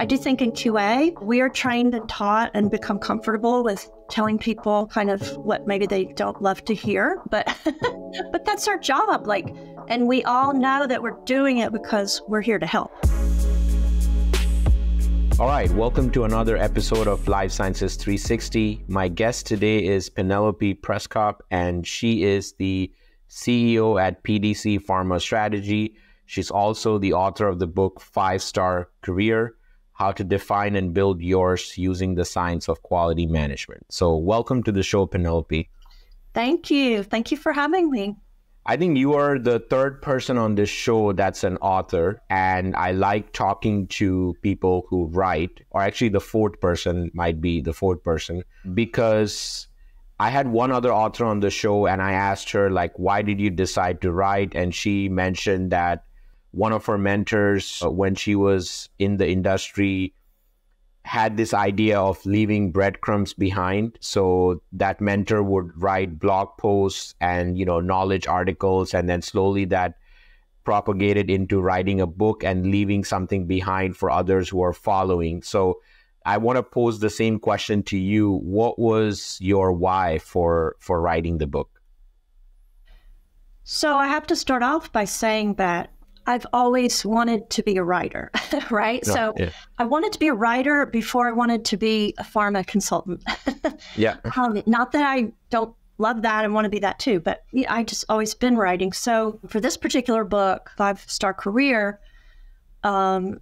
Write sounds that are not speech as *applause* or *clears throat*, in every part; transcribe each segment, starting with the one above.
I do think in QA, we are trained and taught and become comfortable with telling people kind of what maybe they don't love to hear, but *laughs* but that's our job. Like, and we all know that we're doing it because we're here to help. All right, welcome to another episode of Life Sciences 360. My guest today is Penelope Przekop, and she is the CEO at PDC Pharma Strategy. She's also the author of the book Five Star Career How to Define and Build Yours Using the Science of Quality Management. So, welcome to the show, Penelope. Thank you. Thank you for having me. I think you are the third person on this show that's an author, and I like talking to people who write, or actually, the fourth person might be the fourth person, because I had one other author on the show and I asked her, like, why did you decide to write? And she mentioned that one of her mentors, uh, when she was in the industry, had this idea of leaving breadcrumbs behind. So that mentor would write blog posts and, you know, knowledge articles, and then slowly that propagated into writing a book and leaving something behind for others who are following. So I want to pose the same question to you. What was your why for for writing the book? So I have to start off by saying that I've always wanted to be a writer, *laughs* right? So yeah. I wanted to be a writer before I wanted to be a pharma consultant. *laughs* yeah. Um, not that I don't love that and want to be that too, but yeah, I just always been writing. So for this particular book, Five Star Career, um,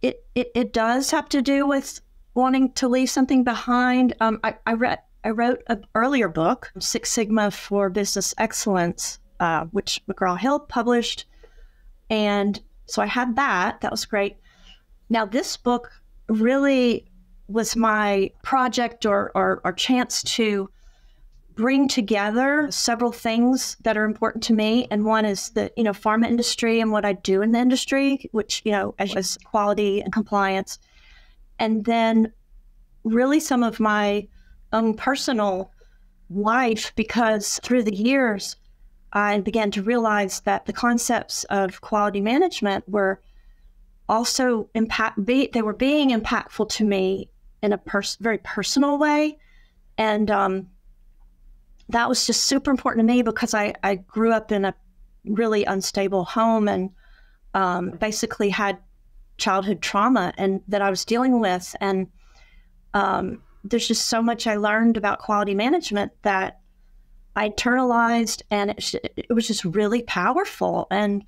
it, it, it does have to do with wanting to leave something behind. Um, I, I read I wrote an earlier book, Six Sigma for Business Excellence, uh, which McGraw Hill published, and so I had that. That was great. Now this book really was my project or, or, or chance to bring together several things that are important to me. And one is the, you know, pharma industry and what I do in the industry, which, you know, as quality and compliance. And then really some of my own personal life, because through the years, I began to realize that the concepts of quality management were also impact, be, they were being impactful to me in a pers- very personal way. And, um, that was just super important to me because I, I grew up in a really unstable home and um, basically had childhood trauma and that I was dealing with. And um, there's just so much I learned about quality management that I internalized, and it, it was just really powerful. And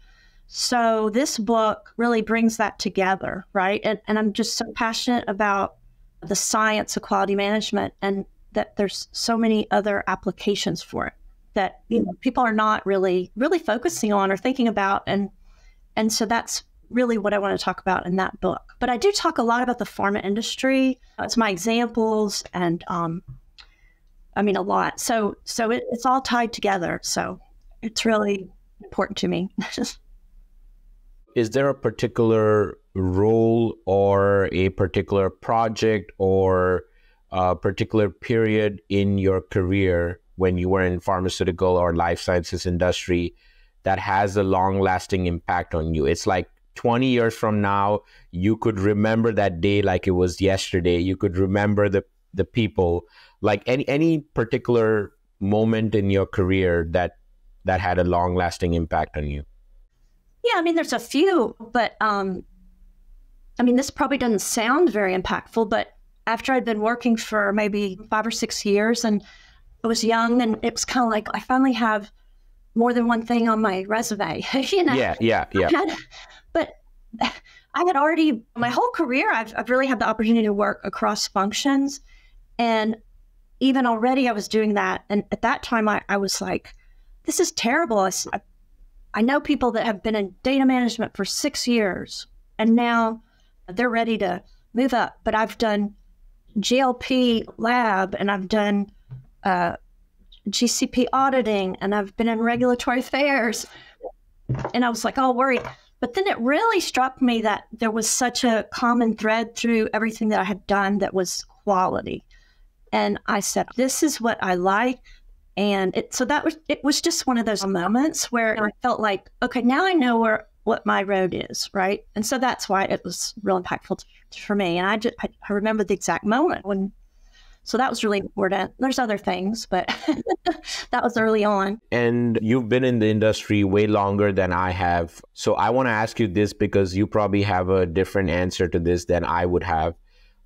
so this book really brings that together, right? And, and I'm just so passionate about the science of quality management and that there's so many other applications for it that you know people are not really really focusing on or thinking about and and so that's really what I want to talk about in that book. But I do talk a lot about the pharma industry. It's my examples and um I mean a lot. So so it, it's all tied together. So it's really important to me. *laughs* Is there a particular role or a particular project or a particular period in your career when you were in pharmaceutical or life sciences industry that has a long lasting impact on you it's like 20 years from now you could remember that day like it was yesterday you could remember the the people like any any particular moment in your career that that had a long lasting impact on you yeah i mean there's a few but um i mean this probably doesn't sound very impactful but after I'd been working for maybe five or six years and I was young and it was kind of like I finally have more than one thing on my resume, *laughs* you know? Yeah, yeah, yeah. Had, but I had already, my whole career, I've, I've really had the opportunity to work across functions. And even already I was doing that. And at that time, I, I was like, this is terrible. I, I know people that have been in data management for six years and now they're ready to move up. But I've done GLP lab and I've done uh, GCP auditing and I've been in regulatory affairs. And I was like, oh, worried. But then it really struck me that there was such a common thread through everything that I had done that was quality. And I said, this is what I like. And it, so that was, it was just one of those moments where I felt like, okay, now I know where, what my road is, right? And so that's why it was real impactful for me. And I just I, I remember the exact moment when. So that was really important. There's other things, but *laughs* that was early on. And you've been in the industry way longer than I have. So I want to ask you this because you probably have a different answer to this than I would have.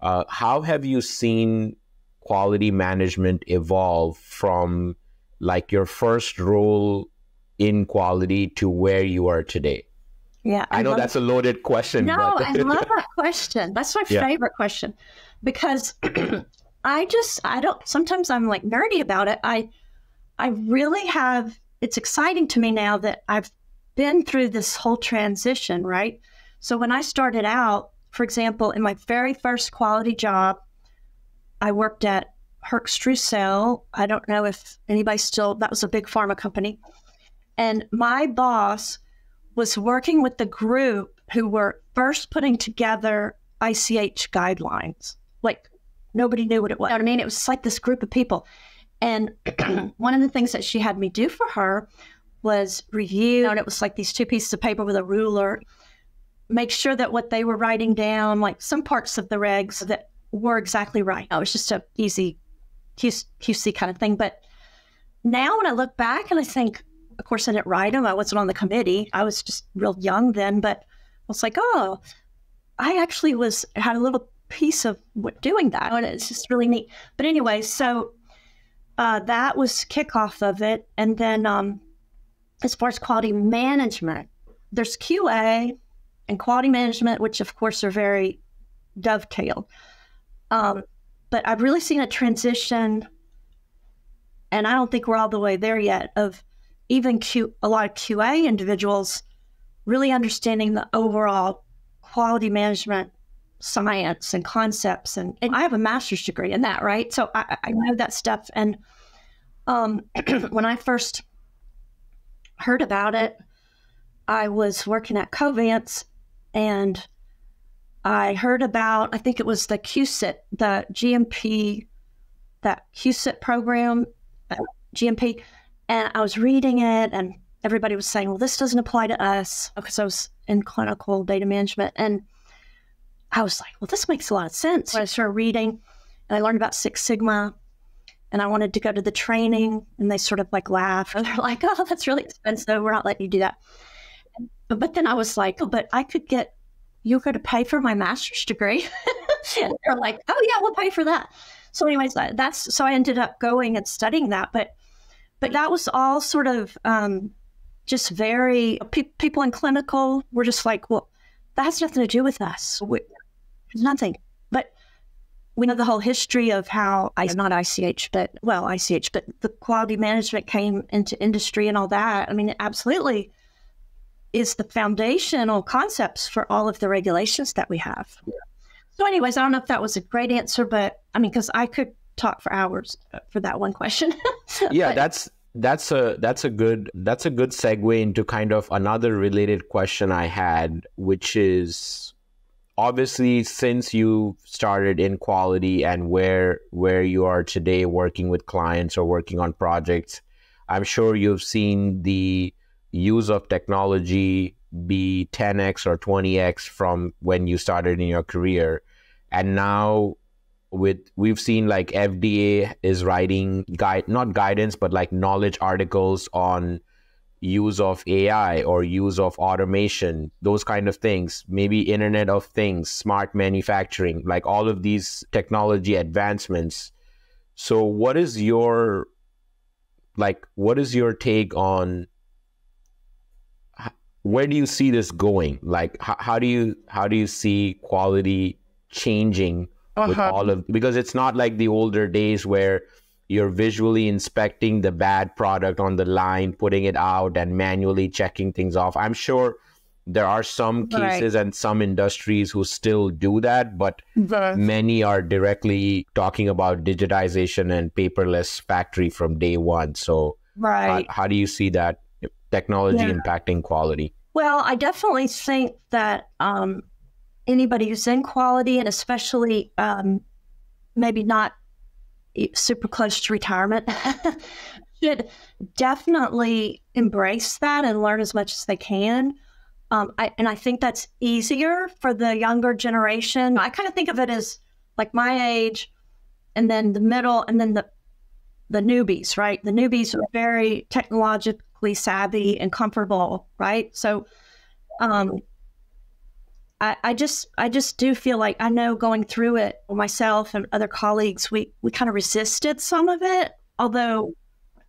Uh, how have you seen quality management evolve from like your first role in quality to where you are today? Yeah. I, I know that's a loaded question. No, but... I love that question. That's my *laughs* yeah. favorite question because *clears throat* I just, I don't, sometimes I'm like nerdy about it. I, I really have, it's exciting to me now that I've been through this whole transition, right? So when I started out, for example, in my very first quality job, I worked at Hoechst Roussel. I don't know if anybody still, that was a big pharma company. And my boss was working with the group who were first putting together ICH guidelines. Like nobody knew what it was. You know what I mean? It was like this group of people. And *clears throat* one of the things that she had me do for her was review, and it was like these two pieces of paper with a ruler, make sure that what they were writing down, like some parts of the regs that were exactly right. It was just a easy QC kind of thing. But now when I look back and I think, of course, I didn't write them. I wasn't on the committee. I was just real young then, but I was like, oh, I actually was had a little piece of doing that. And it's just really neat. But anyway, so uh, that was kickoff of it. And then um, as far as quality management, there's QA and quality management, which of course are very dovetailed. Um, but I've really seen a transition, and I don't think we're all the way there yet, of even Q, a lot of QA individuals really understanding the overall quality management science and concepts. And, and I have a master's degree in that, right? So I, I know that stuff. And um, *clears throat* when I first heard about it, I was working at Covance and I heard about, I think it was the QSIT, the GMP, that QSIT program, uh, GMP. And I was reading it, and everybody was saying, well, this doesn't apply to us because I was in clinical data management. And I was like, well, this makes a lot of sense. When I started reading, and I learned about Six Sigma, and I wanted to go to the training, and they sort of like laugh. And *laughs* they're like, oh, that's really expensive. We're not letting you do that. But then I was like, oh, but I could get you're going to pay for my master's degree. and *laughs* they're like, oh yeah, we'll pay for that. So, anyways, that's so I ended up going and studying that, but but that was all sort of um, just very pe- people in clinical were just like, well, that has nothing to do with us. We, nothing. But we know the whole history of how I not ICH, but well, ICH, but the quality management came into industry and all that. I mean, absolutely is the foundational concepts for all of the regulations that we have. Yeah. So, anyways, I don't know if that was a great answer, but I mean, because I could talk for hours uh, for that one question. *laughs* yeah, but, that's that's a that's a good that's a good segue into kind of another related question I had, which is obviously since you started in quality and where where you are today working with clients or working on projects, I'm sure you've seen the use of technology be 10x or 20x from when you started in your career. And now with we've seen like fda is writing guide not guidance but like knowledge articles on use of ai or use of automation those kind of things maybe internet of things smart manufacturing like all of these technology advancements. So what is your like what is your take on where do you see this going? Like, how, how do you how do you see quality changing uh-huh. with all of because it's not like the older days where you're visually inspecting the bad product on the line, putting it out, and manually checking things off. I'm sure there are some cases right. and some industries who still do that, but right. many are directly talking about digitization and paperless factory from day one. So, right. how, how do you see that technology yeah. impacting quality? Well, I definitely think that um, anybody who's in quality, and especially um, maybe not super close to retirement, *laughs* should definitely embrace that and learn as much as they can. Um, I, and I think that's easier for the younger generation. I kind of think of it as like my age, and then the middle, and then the the newbies, right? The newbies are very technologically savvy and comfortable, right? So, um, I, I just I just do feel like I know going through it myself and other colleagues, we we kind of resisted some of it, although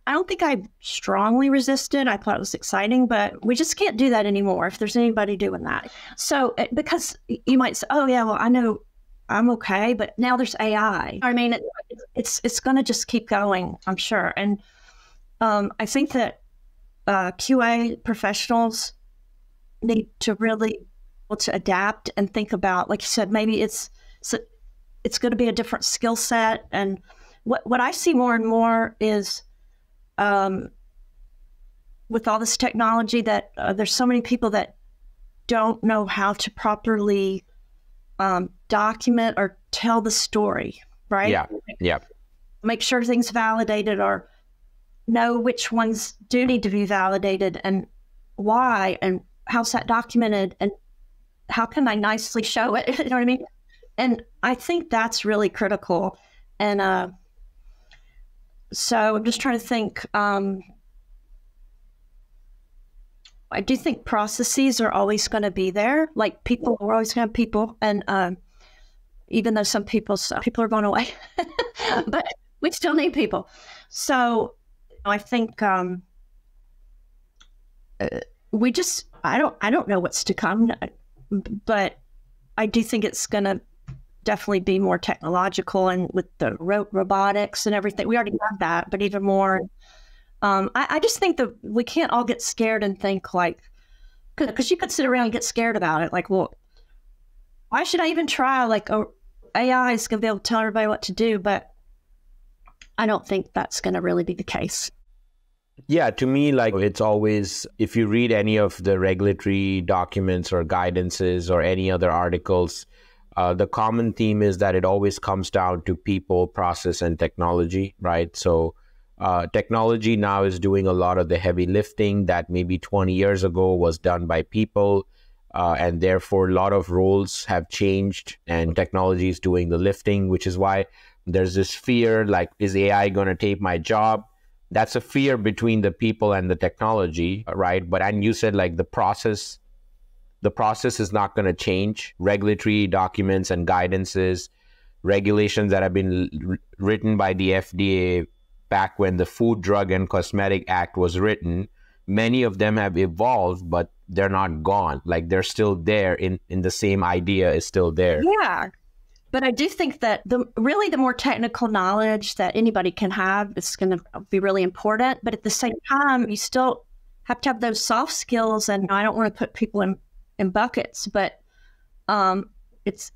I don't think I strongly resisted. I thought it was exciting, but we just can't do that anymore if there's anybody doing that. So, because you might say, oh, yeah, well, I know I'm okay, but now there's AI. I mean, it, it's it's going to just keep going, I'm sure. And um, I think that uh, QA professionals need to really to adapt and think about, like you said, maybe it's it's, it's going to be a different skill set. And what what I see more and more is um, with all this technology that uh, there's so many people that don't know how to properly um, document or tell the story, right? Yeah. Yeah. Make sure things validated or know which ones do need to be validated and why and how's that documented and how can I nicely show it? *laughs* you know what I mean? And I think that's really critical. And uh, so I'm just trying to think. Um, I do think processes are always going to be there. Like people, we're always going to have people, and um, even though some people people are going away, *laughs* but we still need people. So I think um, uh, we just I don't I don't know what's to come, but I do think it's going to definitely be more technological and with the ro- robotics and everything. We already have that, but even more. Um, I, I, just think that we can't all get scared and think like, because you could sit around and get scared about it. Like, well, why should I even try? Like, oh, AI is going to be able to tell everybody what to do, but I don't think that's going to really be the case. Yeah, to me, like it's always, if you read any of the regulatory documents or guidances or any other articles, uh, the common theme is that it always comes down to people, process, and technology, right? So, uh, technology now is doing a lot of the heavy lifting that maybe 20 years ago was done by people. Uh, and therefore, a lot of roles have changed, and technology is doing the lifting, which is why there's this fear like, is AI going to take my job? That's a fear between the people and the technology, right? But, and you said like the process the process is not going to change. Regulatory documents and guidances, regulations that have been l- written by the FDA back when the Food, Drug, and Cosmetic Act was written, many of them have evolved, but they're not gone. Like they're still there in, in the same idea is still there. Yeah. But I do think that the really the more technical knowledge that anybody can have is going to be really important. But at the same time, you still have to have those soft skills. And I don't want to put people in in buckets, but um, it's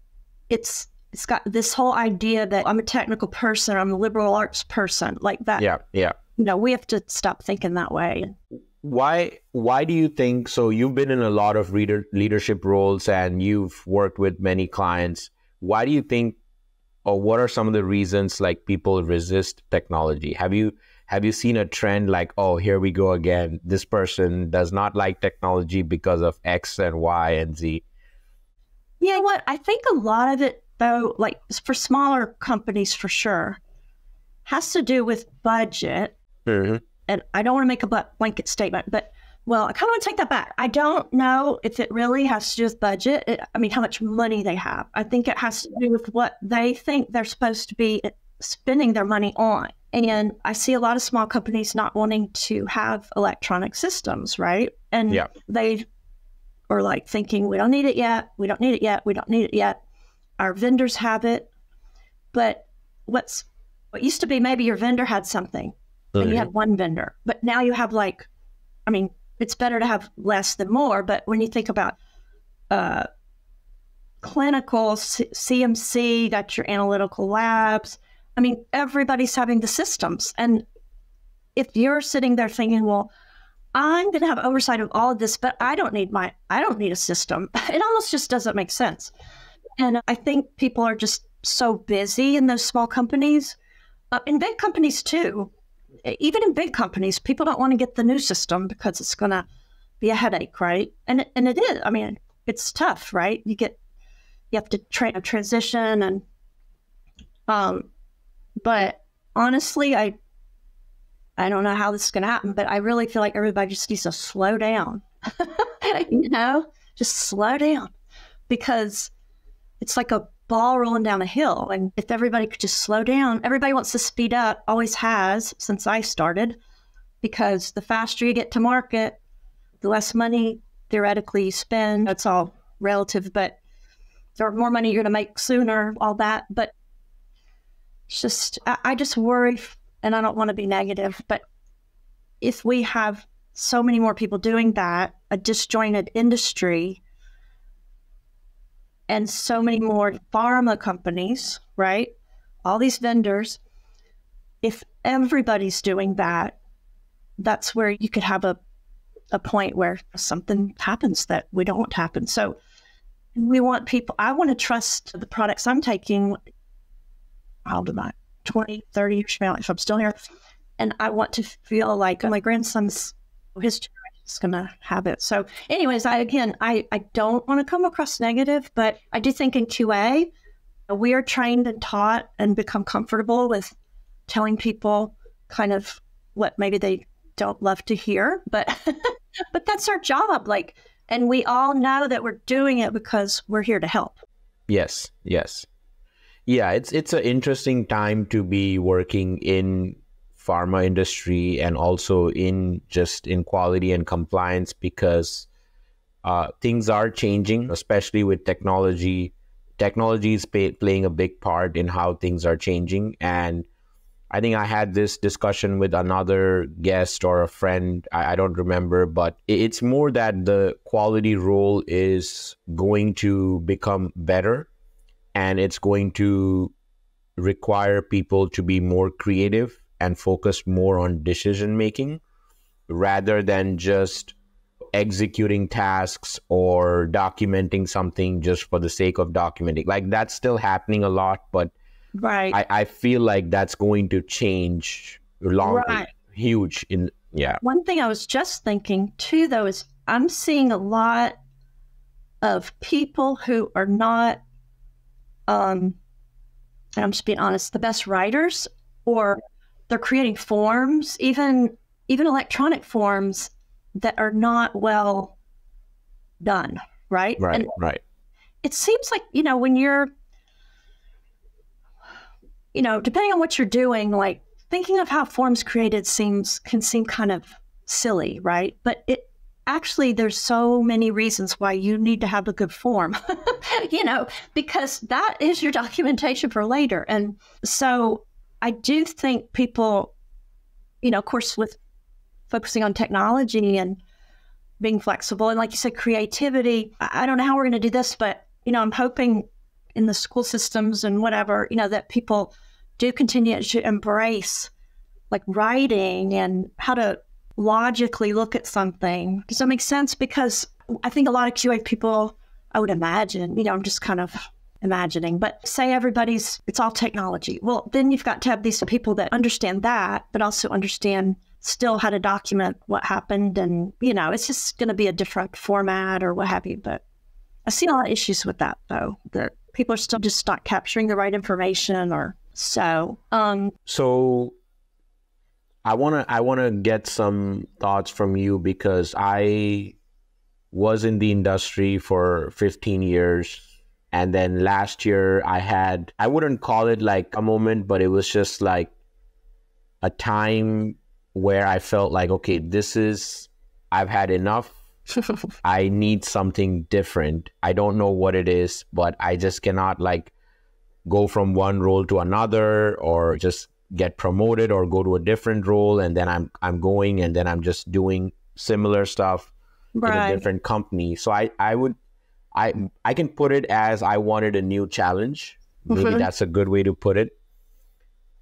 it's it's got this whole idea that I'm a technical person, I'm a liberal arts person, like that. Yeah, yeah. You know, we have to stop thinking that way. Why why do you think so? You've been in a lot of reader leadership roles and you've worked with many clients. Why do you think or what are some of the reasons like people resist technology? Have you have you seen a trend like, oh, here we go again? This person does not like technology because of X and Y and Z. Yeah, what I think a lot of it, though, like for smaller companies for sure, has to do with budget. Mm-hmm. And I don't want to make a blanket statement, but well, I kind of want to take that back. I don't know if it really has to do with budget. It, I mean, how much money they have. I think it has to do with what they think they're supposed to be eh, spending their money on. And I see a lot of small companies not wanting to have electronic systems, right? And yeah. they are like thinking, we don't need it yet. We don't need it yet. We don't need it yet. Our vendors have it. But what's what used to be maybe your vendor had something and you had one vendor, but now you have like, I mean, it's better to have less than more. But when you think about uh, clinical C- CMC, got your analytical labs, I mean, everybody's having the systems. And if you're sitting there thinking, well, I'm going to have oversight of all of this, but I don't need my, I don't need a system. *laughs* It almost just doesn't make sense. And I think people are just so busy in those small companies, uh, in big companies too. Even in big companies, people don't want to get the new system because it's going to be a headache, right? And and it is. I mean, it's tough, right? You get you have to tra- transition and um, but honestly, I I don't know how this is going to happen, but I really feel like everybody just needs to slow down. *laughs* you know, just slow down because it's like a ball rolling down a hill. And if everybody could just slow down, everybody wants to speed up, always has since I started, because the faster you get to market, the less money theoretically you spend. That's all relative, but the more money you're going to make sooner, all that. But it's just, I, I just worry and I don't want to be negative, but if we have so many more people doing that, a disjointed industry, and so many more pharma companies, right? All these vendors, if everybody's doing that, that's where you could have a, a point where something happens that we don't want to happen. So we want people, I want to trust the products I'm taking. How do I? 20, 30 years from now, if I'm still here. And I want to feel like my grandson's, his is going to have it. So, anyways, I again, I, I don't want to come across negative, but I do think in QA, we are trained and taught and become comfortable with telling people kind of what maybe they don't love to hear, but *laughs* but that's our job. Like, and we all know that we're doing it because we're here to help. Yes, yes. Yeah, it's it's an interesting time to be working in pharma industry and also in just in quality and compliance because uh, things are changing, especially with technology. Technology is pay, playing a big part in how things are changing, and I think I had this discussion with another guest or a friend. I, I don't remember, but it's more that the quality role is going to become better and it's going to require people to be more creative and focus more on decision making rather than just executing tasks or documenting something just for the sake of documenting. Like that's still happening a lot, but right. I, I feel like that's going to change long right. huge in yeah. One thing I was just thinking too though is I'm seeing a lot of people who are not um, and I'm just being honest, the best writers, or they're creating forms, even even electronic forms that are not well done, right? Right, and right. It seems like you know when you're, you know, depending on what you're doing, like thinking of how forms created seems can seem kind of silly, right? But it actually there's so many reasons why you need to have a good form *laughs* you know because that is your documentation for later and so i do think people you know of course with focusing on technology and being flexible and like you said creativity i don't know how we're going to do this but you know i'm hoping in the school systems and whatever you know that people do continue to embrace like writing and how to logically look at something. Does that make sense? Because I think a lot of QA people, I would imagine, you know, I'm just kind of imagining, but say everybody's, it's all technology. Well, then you've got to have these people that understand that, but also understand still how to document what happened. And, you know, it's just going to be a different format or what have you. But I see a lot of issues with that, though, that people are still just not capturing the right information or so. Um, so I want to I want to get some thoughts from you because I was in the industry for 15 years and then last year I had I wouldn't call it like a moment but it was just like a time where I felt like okay this is I've had enough *laughs* I need something different I don't know what it is but I just cannot like go from one role to another or just get promoted or go to a different role and then I'm I'm going and then I'm just doing similar stuff right. in a different company. So I I would I I can put it as I wanted a new challenge. Maybe mm-hmm. that's a good way to put it.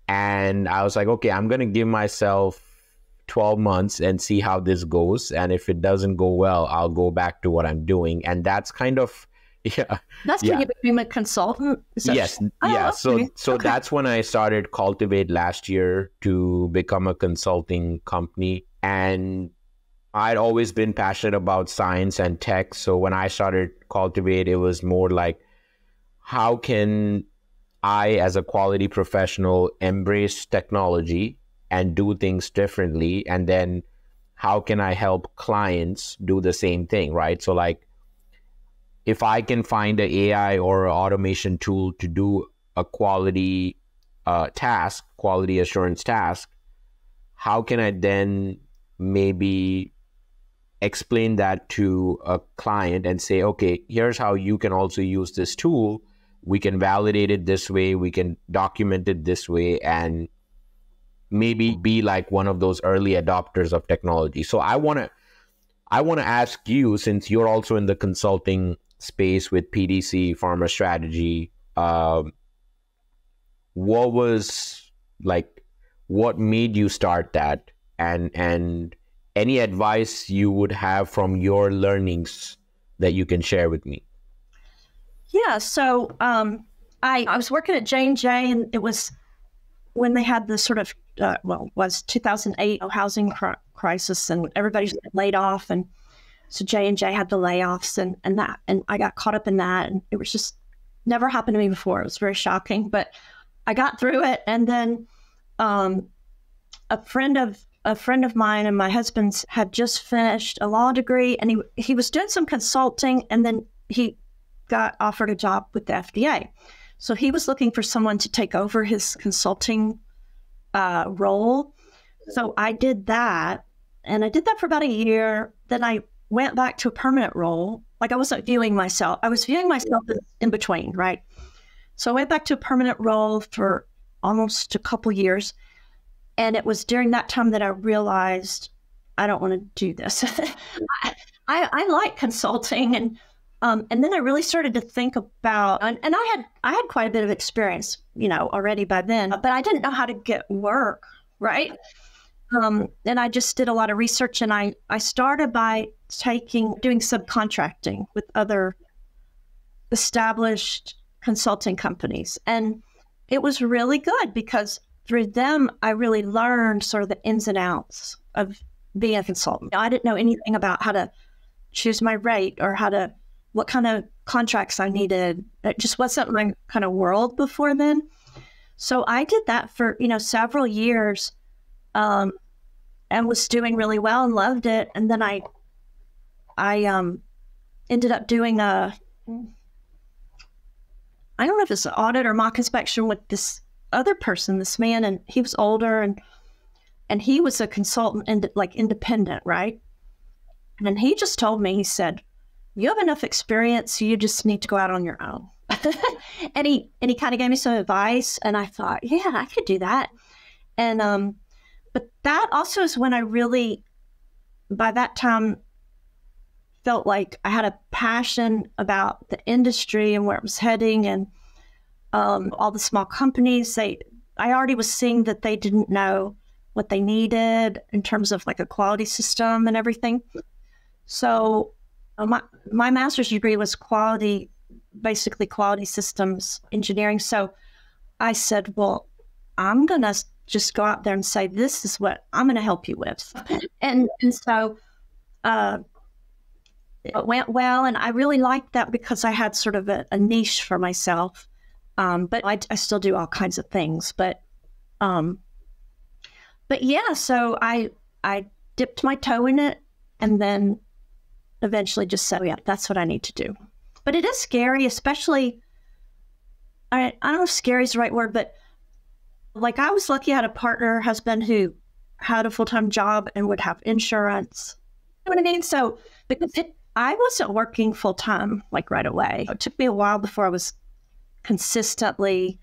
And I was like, okay, I'm going to give myself 12 months and see how this goes and if it doesn't go well, I'll go back to what I'm doing. And that's kind of *laughs* yeah that's yeah. when you became a consultant yes oh, yeah okay. so so okay. that's when i started cultivate last year to become a consulting company and I'd always been passionate about science and tech. So when I started Cultivate, it was more like, how can I, as a quality professional, embrace technology and do things differently? And then how can I help clients do the same thing, right? So, like, if I can find an AI or automation tool to do a quality uh, task, quality assurance task, how can I then maybe explain that to a client and say, okay, here's how you can also use this tool. We can validate it this way, we can document it this way, and maybe be like one of those early adopters of technology. So I want to I want to ask you since you're also in the consulting space with PDC Pharma Strategy, um, what was like what made you start that and and any advice you would have from your learnings that you can share with me? Yeah, so um, I I was working at J and J, and it was when they had the sort of uh, well was 2008 housing cr- crisis, and everybody laid off, and so J and J had the layoffs, and and that, and I got caught up in that, and it was just never happened to me before. It was very shocking, but I got through it, and then um, a friend of a friend of mine and my husband's had just finished a law degree and he he was doing some consulting and then he got offered a job with the FDA. So he was looking for someone to take over his consulting uh, role. So I did that and I did that for about a year. Then I went back to a permanent role. Like I wasn't viewing myself, I was viewing myself in between, right? So I went back to a permanent role for almost a couple years. And it was during that time that I realized I don't want to do this. *laughs* I, I, like consulting and um, and then I really started to think about and, and, I had I had quite a bit of experience, you know, already by then, but I didn't know how to get work, right? Um, and I just did a lot of research and I, I started by taking doing subcontracting with other established consulting companies. And it was really good because through them, I really learned sort of the ins and outs of being a consultant. I didn't know anything about how to choose my rate or how to, what kind of contracts I needed. It just wasn't my kind of world before then. So I did that for, you know, several years um, and was doing really well and loved it. And then I, I um, ended up doing a, I don't know if it's an audit or mock inspection with this other person, this man, and he was older and and he was a consultant and like independent, right? And he just told me, he said, You have enough experience, you just need to go out on your own. *laughs* and he and he kind of gave me some advice and I thought, yeah, I could do that. And um but that also is when I really by that time felt like I had a passion about the industry and where it was heading and um, all the small companies. They, I already was seeing that they didn't know what they needed in terms of like a quality system and everything. So uh, my my master's degree was quality, basically quality systems engineering. So I said, well, I'm gonna just go out there and say, this is what I'm gonna help you with, *laughs* and and so. Uh, it went well, and I really liked that because I had sort of a, a niche for myself um, but I, I, still do all kinds of things. But, um, but yeah, so I I dipped my toe in it, and then eventually just said, oh, yeah, that's what I need to do. But it is scary, especially. I I don't know if scary is the right word, but like I was lucky I had a partner husband who had a full time job and would have insurance. You know what I mean? So because it, I wasn't working full time like right away. It took me a while before I was consistently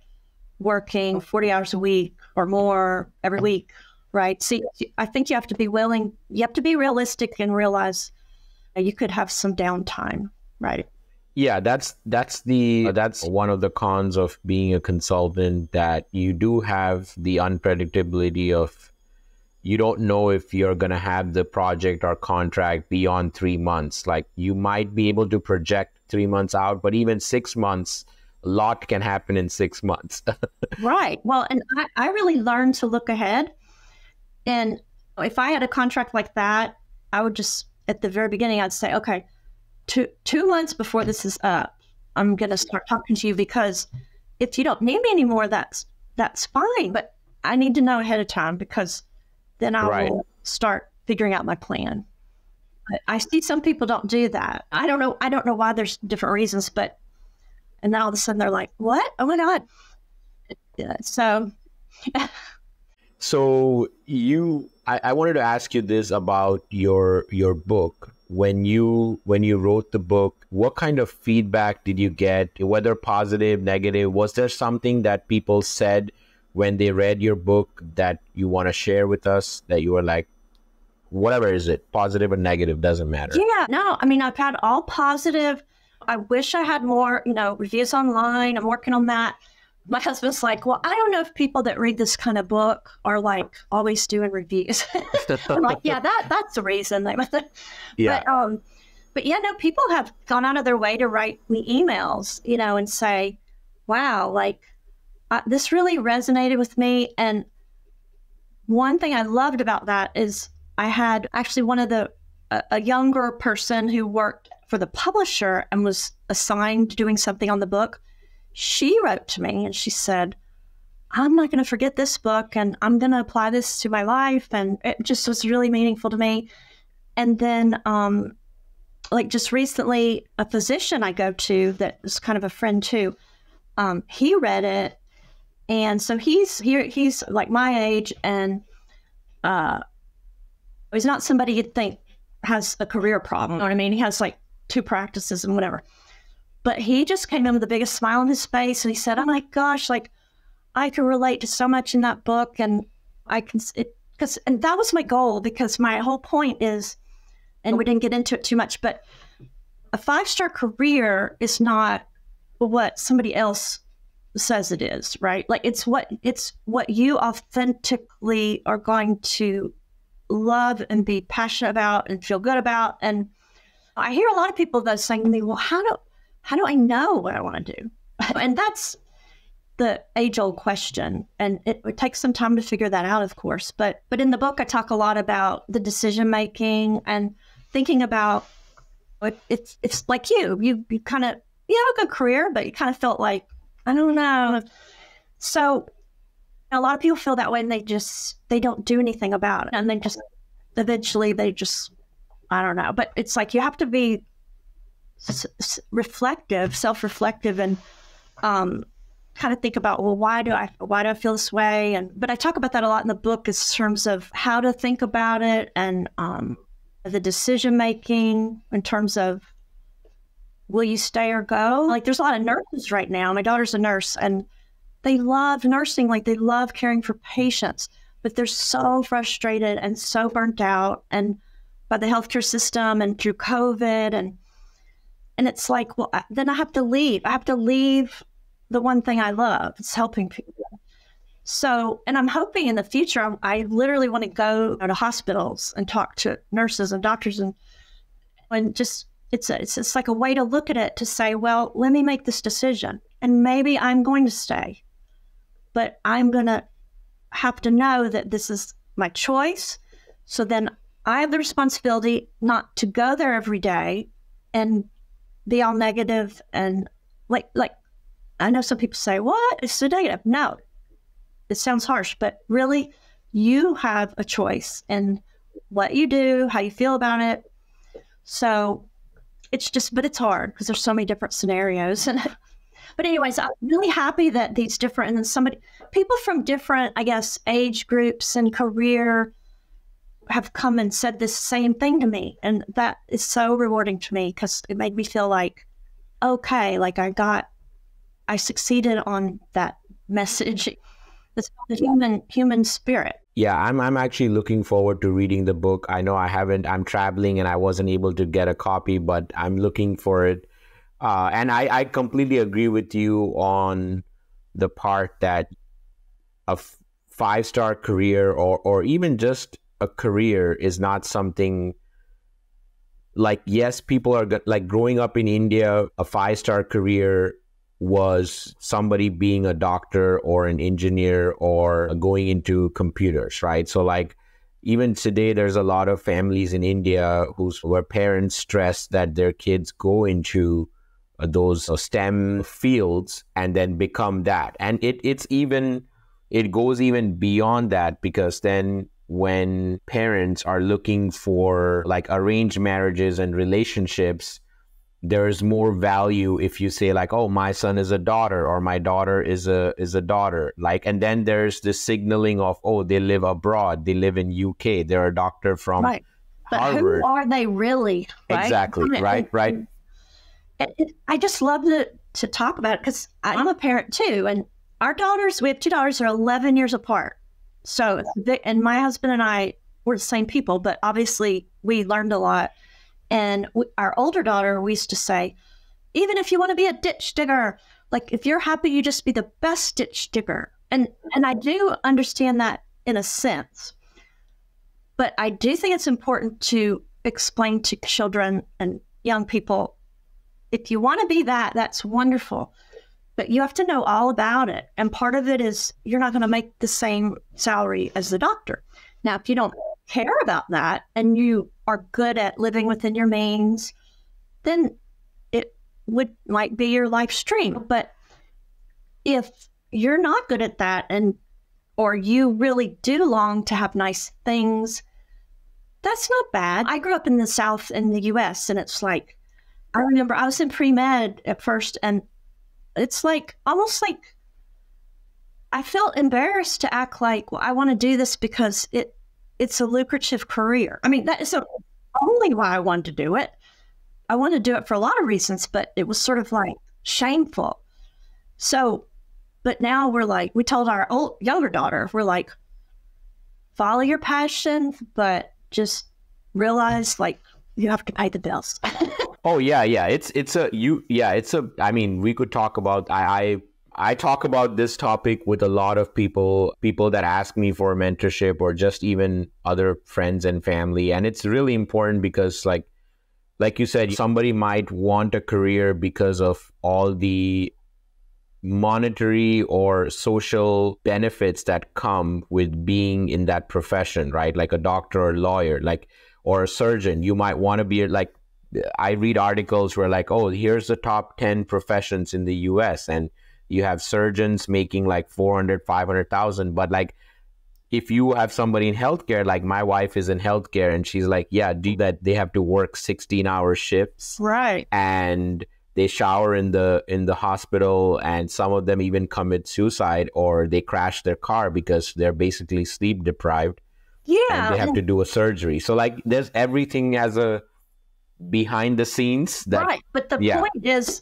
working 40 hours a week or more every week, right? See, I think you have to be willing, you have to be realistic and realize you could have some downtime, right? Yeah, that's that's the that's one of the cons of being a consultant that you do have the unpredictability of you don't know if you're going to have the project or contract beyond 3 months. Like you might be able to project 3 months out, but even 6 months a lot can happen in six months. *laughs* right. Well, and I, I really learned to look ahead. And if I had a contract like that, I would just at the very beginning I'd say, okay, two two months before this is up, I'm gonna start talking to you because if you don't need me anymore, that's that's fine. But I need to know ahead of time because then I Right. will start figuring out my plan. But I see some people don't do that. I don't know. I don't know why. There's different reasons, but and then all of a sudden they're like, "What? Oh my god!" Yeah, so So you, I, I wanted to ask you this about your your book. When you when you wrote the book, what kind of feedback did you get? Whether positive, negative, was there something that people said when they read your book that you want to share with us? That you were like, whatever is it, positive or negative, doesn't matter. Yeah, no, I mean, I've had all positive. I wish I had more, you know, reviews online. I'm working on that. My husband's like, well, I don't know if people that read this kind of book are like always doing reviews. *laughs* I'm like, yeah, that that's the reason. *laughs* Yeah, But um, but yeah, no, people have gone out of their way to write me emails, you know, and say, wow, like uh, this really resonated with me. And one thing I loved about that is I had actually one of the a, a younger person who worked for the publisher and was assigned doing something on the book. She wrote to me and she said, I'm not going to forget this book and I'm going to apply this to my life. And it just was really meaningful to me. And then, um, like just recently, a physician I go to that is kind of a friend too, um, he read it. And so he's here, he's like my age and uh, he's not somebody you'd think has a career problem. You know what I mean? He has like two practices and whatever. But he just came in with the biggest smile on his face and he said, Oh my gosh, like I can relate to so much in that book. And I can, because, and that was my goal because my whole point is, and we didn't get into it too much, but a five star career is not what somebody else says it is, right? Like it's what it's what you authentically are going to love and be passionate about and feel good about. And I hear a lot of people though saying to me, "Well, how do how do I know what I want to do?" *laughs* and that's the age old question, and it, it takes some time to figure that out, of course. But but in the book, I talk a lot about the decision making and thinking about it, it's it's like you you you kind of you have a good career, but you kind of felt like I don't know. So a lot of people feel that way, and they just they don't do anything about it, and then just eventually they just I don't know. But it's like you have to be s- reflective, self-reflective, and um, kind of think about well, why do I why do I feel this way? And but I talk about that a lot in the book, in terms of how to think about it and um, the decision making in terms of will you stay or go? Like there's a lot of nurses right now. My daughter's a nurse and they love nursing, like they love caring for patients, but they're so frustrated and so burnt out and by the healthcare system and through COVID and and it's like, well, I- then I have to leave. I have to leave the one thing I love. It's helping people. So, and I'm hoping in the future, I'm, I literally want to go to hospitals and talk to nurses and doctors and and just it's a, it's it's like a way to look at it to say, well, let me make this decision, and maybe I'm going to stay, but I'm gonna have to know that this is my choice. So then I have the responsibility not to go there every day and be all negative and like like I know some people say, "What? It's so negative." No, it sounds harsh, but really, you have a choice in what you do, how you feel about it. So it's just, but it's hard because there's so many different scenarios. And *laughs* but anyways, I'm really happy that these different and somebody, people from different, I guess, age groups and career have come and said this same thing to me, and that is so rewarding to me because it made me feel like, okay, like I got, I succeeded on that message. *laughs* It's the human human spirit. Yeah, I'm I'm actually looking forward to reading the book. I know I haven't. I'm traveling and I wasn't able to get a copy, but I'm looking for it. Uh, and I, I completely agree with you on the part that a f- five star career or or even just a career is not something like yes people are like growing up in India a five star career was somebody being a doctor or an engineer or going into computers, right? So, like, even today there's a lot of families in India whose where parents stress that their kids go into uh, those uh, STEM fields and then become that. And it it's even it goes even beyond that because then when parents are looking for like arranged marriages and relationships there's more value if you say like oh my son is a daughter or my daughter is a is a daughter like and then there's the signaling of oh they live abroad they live in UK they're a doctor from right. But Harvard who are they really? Right? exactly And- right and- right and I just love to to talk about it because I'm a parent too, and our daughters, we have two daughters, are 11 years apart. So, they, and my husband and I were the same people, but obviously we learned a lot. And we, our older daughter, we used to say, even if you want to be a ditch digger, like if you're happy, you just be the best ditch digger. And and I do understand that in a sense, but I do think it's important to explain to children and young people if you want to be that, that's wonderful. But you have to know all about it. And part of it is you're not going to make the same salary as the doctor. Now, if you don't care about that and you are good at living within your means, then it would might be your life stream. But if you're not good at that and or you really do long to have nice things, that's not bad. I grew up in the South in the US and it's like I remember I was in pre med at first, and it's like almost like I felt embarrassed to act like well, I want to do this because it it's a lucrative career. I mean, that isn't only why I wanted to do it. I wanted to do it for a lot of reasons, but it was sort of like shameful. So, but now we're like, we told our old younger daughter, we're like, follow your passion, but just realize like you have to pay the bills. *laughs* Oh yeah, yeah. It's it's a you yeah, it's a I mean, we could talk about I I I talk about this topic with a lot of people, people that ask me for mentorship or just even other friends and family. And it's really important because like like you said, somebody might want a career because of all the monetary or social benefits that come with being in that profession, right? Like a doctor or lawyer, like or a surgeon. You might want to be like I read articles where like, oh, here's the top 10 professions in the US and you have surgeons making like 400, 500,000. But like, if you have somebody in healthcare, like my wife is in healthcare and she's like, yeah, do that. They have to work 16 hour shifts right. and they shower in the in the hospital and some of them even commit suicide or they crash their car because they're basically sleep deprived Yeah. and they have to do a surgery. So like there's everything as a behind the scenes that right. But the yeah. point is,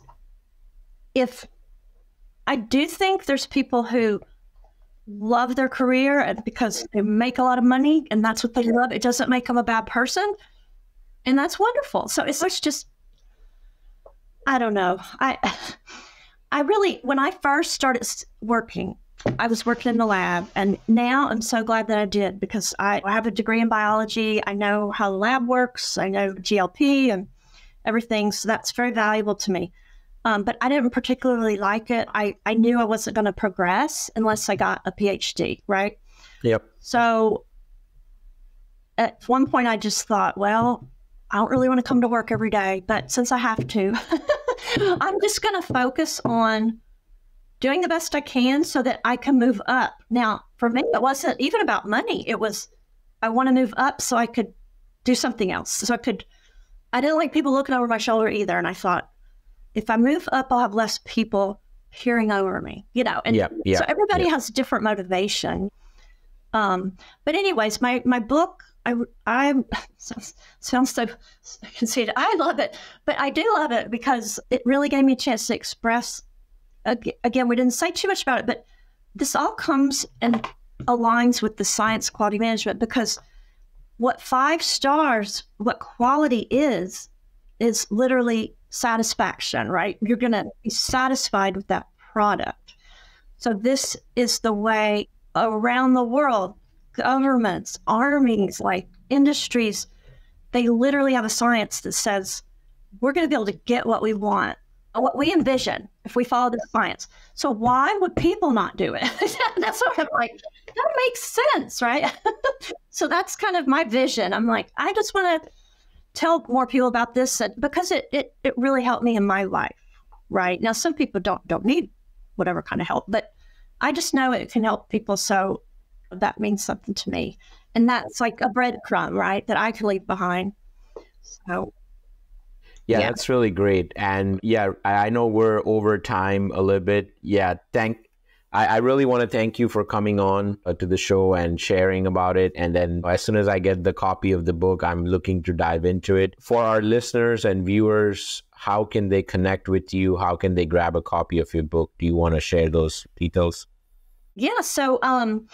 if I do think there's people who love their career and because they make a lot of money and that's what they love, it doesn't make them a bad person. And that's wonderful. So it's, it's just, I don't know. I, *sighs* I really, when I first started working, I was working in the lab, and now I'm so glad that I did because I have a degree in biology. I know how the lab works. I know GLP and everything, so that's very valuable to me. Um, but I didn't particularly like it. I, I knew I wasn't going to progress unless I got a PhD, right? Yep. So at one point, I just thought, well, I don't really want to come to work every day, but since I have to, *laughs* I'm just going to focus on doing the best I can so that I can move up. Now, for me, it wasn't even about money. It was, I want to move up so I could do something else. So I could, I didn't like people looking over my shoulder either. And I thought, if I move up, I'll have less people peering over me, you know? And Yeah, yeah, so everybody yeah. has different motivation. Um, but anyways, my, my book, I, I *laughs* sounds, sounds so *laughs* conceited. I love it, but I do love it because it really gave me a chance to express. Ag- Again, we didn't say too much about it, but this all comes and aligns with the science quality management because what five stars, what quality is, is literally satisfaction, right? You're going to be satisfied with that product. So, this is the way around the world, governments, armies, like industries, they literally have a science that says we're going to be able to get what we want, what we envision. If we follow the science. So why would people not do it? *laughs* that's what I'm like, that makes sense, right? *laughs* so that's kind of my vision. I'm like, I just want to tell more people about this because it, it, it really helped me in my life, right? Now, some people don't, don't need whatever kind of help, but I just know it can help people. So that means something to me. And that's like a breadcrumb, right? That I can leave behind. So yeah, yeah, that's really great. And yeah, I know we're over time a little bit. Yeah, thank. I, I really want to thank you for coming on uh, to the show and sharing about it. And then as soon as I get the copy of the book, I'm looking to dive into it. For our listeners and viewers, how can they connect with you? How can they grab a copy of your book? Do you want to share those details? Yeah. So, um,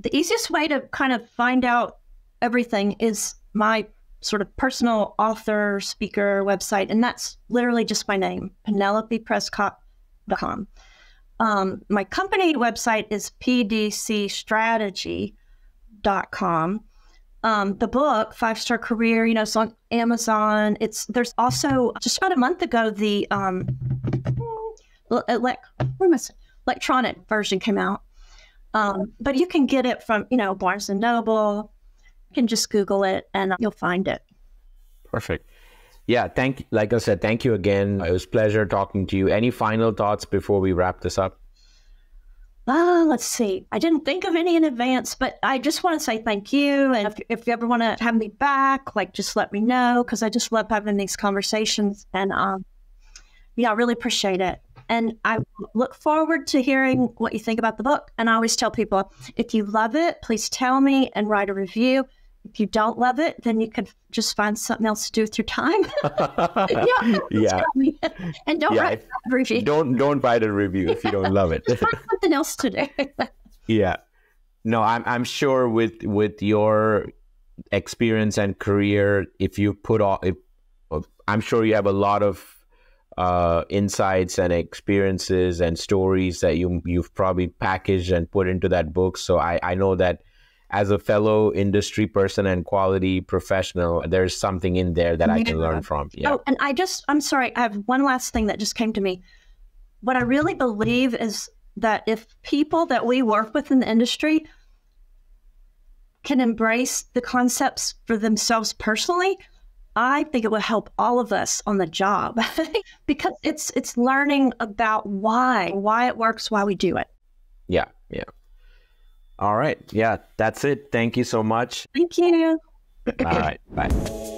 the easiest way to kind of find out everything is my sort of personal author speaker website, and that's literally just my name, PenelopePrzekop.com. Um, my company website is pdcstrategy.com. Um, the book, Five Star Career, you know, it's on Amazon. It's there's also just about a month ago the um, elect, electronic version came out. Um, but you can get it from, you know, Barnes and Noble, you can just Google it and you'll find it. Perfect. Yeah, thank like I said, thank you again. It was pleasure talking to you. Any final thoughts before we wrap this up? Uh, let's see. I didn't think of any in advance, but I just want to say thank you. And if, if you ever want to have me back, like just let me know because I just love having these conversations. And um, yeah, I really appreciate it. And I look forward to hearing what you think about the book. And I always tell people if you love it, please tell me and write a review. If you don't love it, then you could just find something else to do with your time. *laughs* *laughs* yeah. yeah. And don't yeah, write a review. Don't don't write a review if you don't love it. *laughs* find something else to do. yeah. No, I'm I'm sure with with your experience and career, if you put all, if, I'm sure you have a lot of uh, insights and experiences and stories that you you've probably packaged and put into that book. So I, I know that as a fellow industry person and quality professional, there's something in there that yeah. I can learn from. Yeah. Oh, and I just, I'm sorry, I have one last thing that just came to me. What I really believe is that if people that we work with in the industry can embrace the concepts for themselves personally, I think it will help all of us on the job *laughs* because it's it's learning about why, why it works, why we do it. Yeah, yeah. All right. Yeah, that's it. Thank you so much. Thank you. all right. Bye.